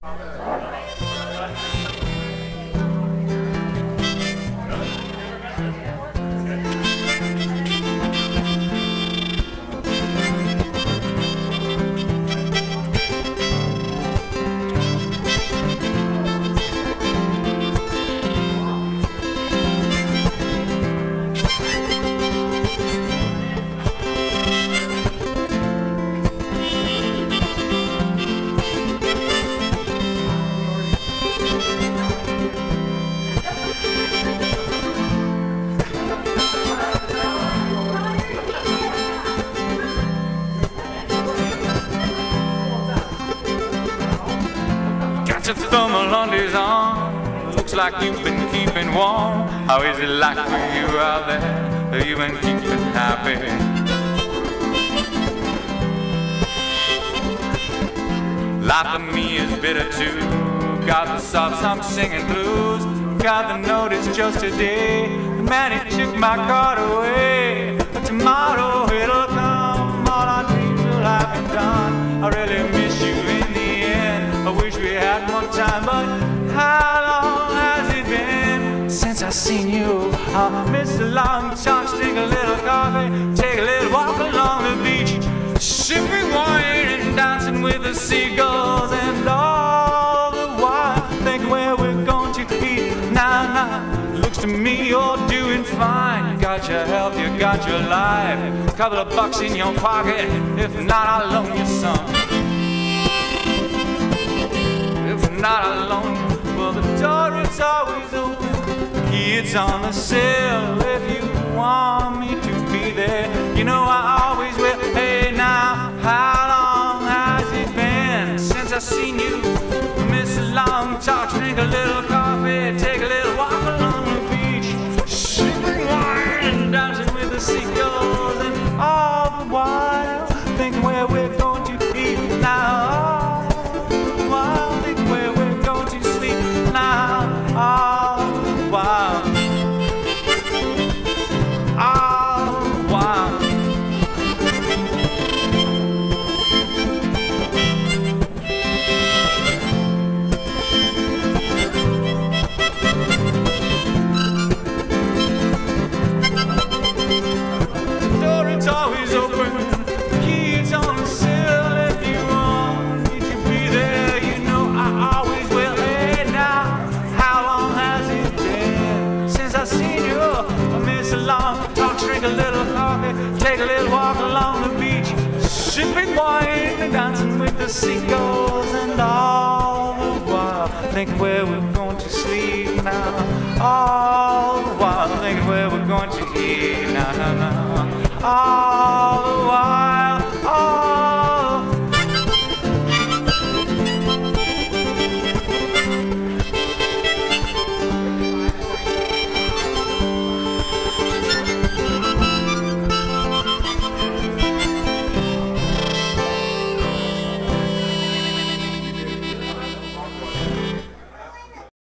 Got your thumb on his arm. Looks like you've been keeping warm. How is it like for you out there? Have you been keeping happy? Life for me is bitter too. Got the sobs, I'm singing blues. Got the notice just today. The man he took my card away. But tomorrow it'll but how long has it been since I seen you? I miss the long talks, drink a little coffee, take a little walk along the beach, sipping wine and dancing with the seagulls, and all the while thinking where we're going to eat. Now, now, looks to me you're doing fine. Got your health, you got your life, a couple of bucks in your pocket. If not, I'll loan you some. Kids on the sill if you want me to be there. You know I always will. Hey now, how long has it been since I seen you? Miss long talk, drink a little always open. Keys on the sill if you want be there. You know I always will. Hey now, how long has it been since I seen you? Miss a long talk, drink a little coffee, take a little walk along the beach, sipping wine and dancing with the seagulls, and all the while thinking where we're going to sleep now. All the while thinking where we're going to eat now, now, now. Ah.